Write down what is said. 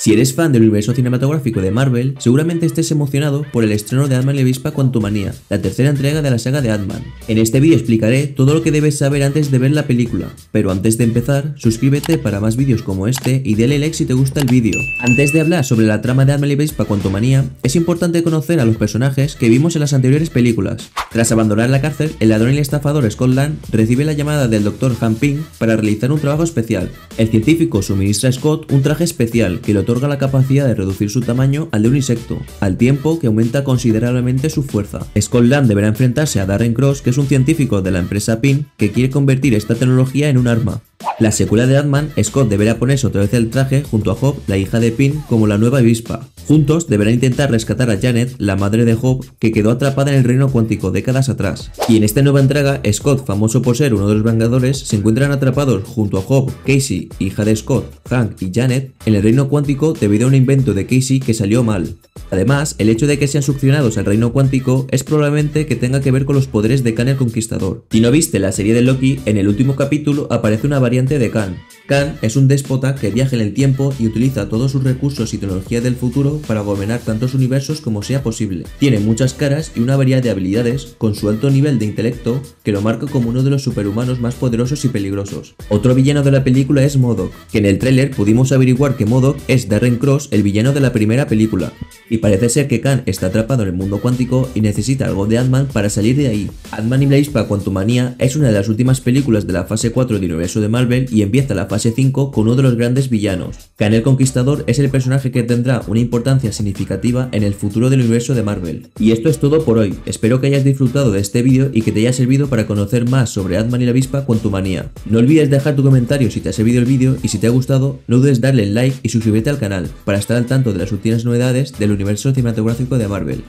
Si eres fan del universo cinematográfico de Marvel, seguramente estés emocionado por el estreno de Ant-Man y Avispa Quantumania, la tercera entrega de la saga de Ant-Man. En este vídeo explicaré todo lo que debes saber antes de ver la película, pero antes de empezar, suscríbete para más vídeos como este y dale like si te gusta el vídeo. Antes de hablar sobre la trama de Ant-Man y Avispa Quantumania, es importante conocer a los personajes que vimos en las anteriores películas. Tras abandonar la cárcel, el ladrón y el estafador Scott recibe la llamada del Dr. Han Ping para realizar un trabajo especial. El científico suministra a Scott un traje especial que lo otorga la capacidad de reducir su tamaño al de un insecto, al tiempo que aumenta considerablemente su fuerza. Scotland deberá enfrentarse a Darren Cross, que es un científico de la empresa PIN que quiere convertir esta tecnología en un arma. La secuela de Ant-Man, Scott deberá ponerse otra vez el traje junto a Hope, la hija de Pin, como la nueva avispa. Juntos deberán intentar rescatar a Janet, la madre de Hope, que quedó atrapada en el reino cuántico décadas atrás. Y en esta nueva entrega, Scott, famoso por ser uno de los Vengadores, se encuentran atrapados junto a Hope, Casey, hija de Scott, Hank y Janet, en el reino cuántico debido a un invento de Casey que salió mal. Además, el hecho de que sean succionados al reino cuántico es probablemente que tenga que ver con los poderes de Khan el Conquistador. Si no viste la serie de Loki, en el último capítulo aparece una variante de Khan, Khan es un déspota que viaja en el tiempo y utiliza todos sus recursos y tecnología del futuro para gobernar tantos universos como sea posible. Tiene muchas caras y una variedad de habilidades, con su alto nivel de intelecto, que lo marca como uno de los superhumanos más poderosos y peligrosos. Otro villano de la película es Modok, que en el tráiler pudimos averiguar que Modok es Darren Cross, el villano de la primera película. Y parece ser que Khan está atrapado en el mundo cuántico y necesita algo de Ant-Man para salir de ahí. Ant-Man y la Ispa Quantumania es una de las últimas películas de la fase 4 del universo de Marvel y empieza la fase 5 con uno de los grandes villanos. Khan el Conquistador es el personaje que tendrá una importancia significativa en el futuro del universo de Marvel. Y esto es todo por hoy, espero que hayas disfrutado de este vídeo y que te haya servido para conocer más sobre Ant-Man y la avispa Quantumania. No olvides dejar tu comentario si te ha servido el vídeo y si te ha gustado, no dudes darle like y suscribirte al canal para estar al tanto de las últimas novedades del universo cinematográfico de Marvel.